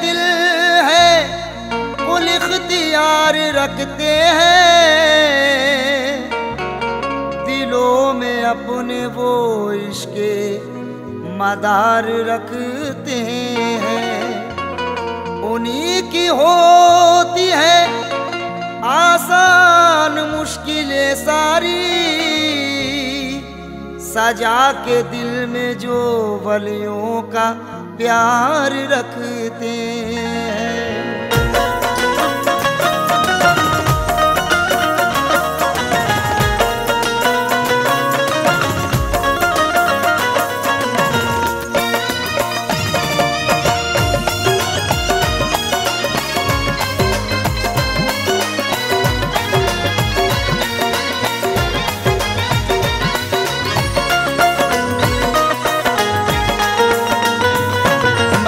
दिल है, कुल इख्तियार रखते हैं। दिलों में अपने वो इश्क मदार रखते हैं। उन्हीं की होती है आसान, मुश्किलें सारी। सजा के दिल में जो वलियों का प्यार रखते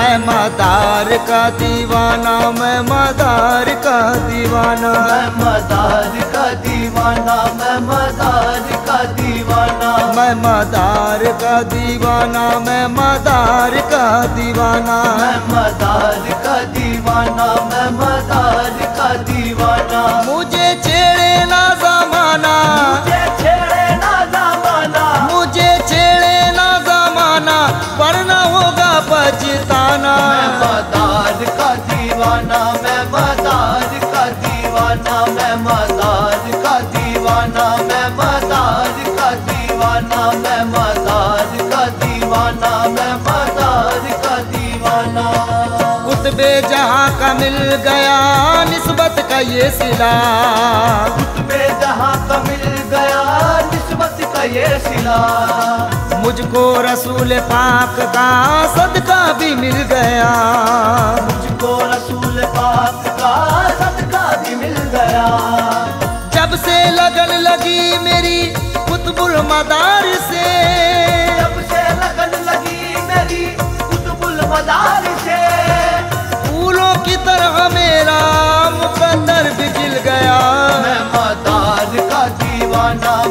मैं मदार का दीवाना मैं मदार का दीवाना। मैं मदार का दीवाना मैं मदार का दीवाना। मैं मदार का दीवाना मैं मदार का दीवाना। मैं मदार का दीवाना मैं मदार का दीवाना। मुझे छेड़े ना जमाना। मुझे छेड़े ना जमाना। मुझे छेड़े ना जमाना वरना होगा मिल गया निस्बत का ये सिला। पे जहाँ का मिल गया निस्बत का ये सिला। मुझको रसूल पाक का सदका भी मिल गया। मुझको रसूल पाक का सदका भी मिल गया। जब से लगन लगी मेरी कुतुबुल मदार से 하나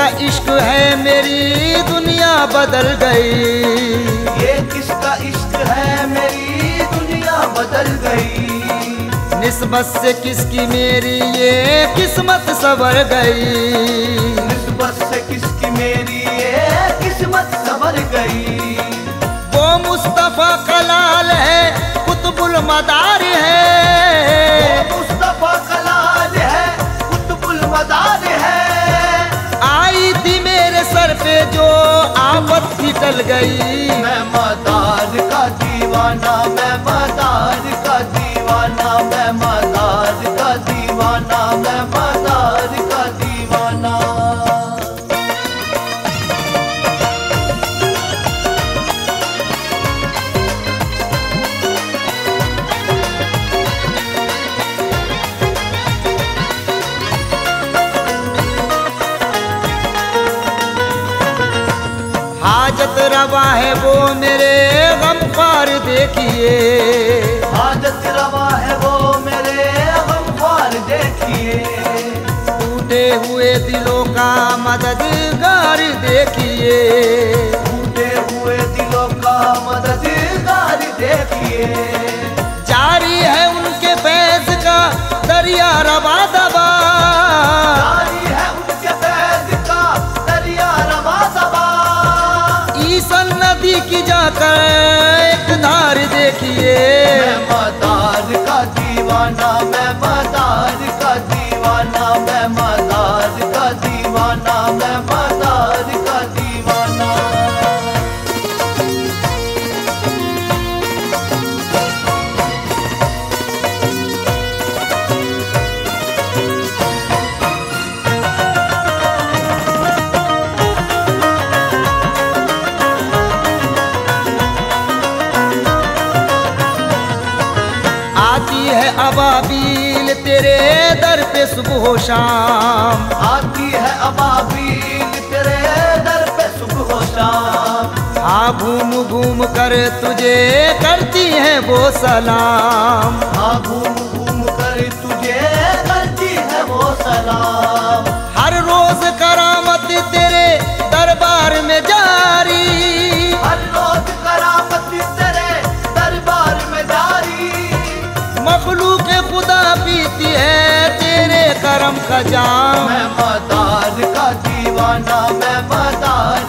किसका इश्क है मेरी दुनिया बदल गई। ये किसका इश्क है मेरी दुनिया बदल गई। निस्बत से किसकी मेरी ये किस्मत सवर गई। निस्बत से किसकी मेरी ये किस्मत सवर गई। वो मुस्तफ़ा कलाल है कुतुबुल मदार है। चल गई। मैं मदान का दीवाना मैं मदान रवा है वो मेरे गम पार देखिए। हाजत रवा है वो मेरे गम पार देखिए। टूटे हुए दिलों का मददगार देखिए। नदी की जाकर एक धार देखिए। मदार का दीवाना, मैं मदार का दीवाना, मैं मदार का दीवाना, मैं पे सुबह हो शाम। आती है अबाबील तेरे दर पे सुबह हो शाम। हाँ घूम घूम कर तुझे करती है वो सलाम। हाँ घूम मखलूक खुदा पीती है तेरे करम का जाम। मैं मदार का दीवाना मैं मदार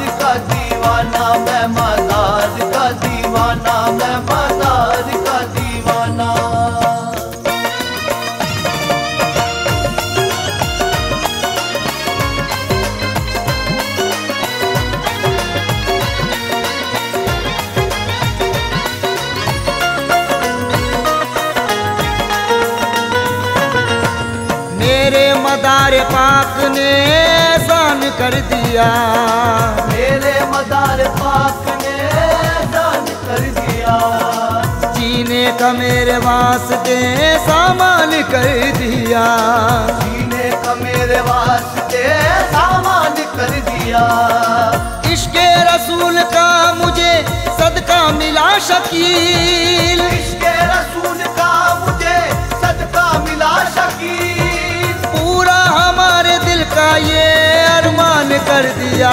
मदार पाक ने एहसान कर दिया। मेरे मदार पाक ने दान कर दिया। जीने का मेरे वास्ते सामान कर दिया। जीने का मेरे वास्ते सामान कर दिया। इश्क रसूल का मुझे सदका मिला शकील। पूरा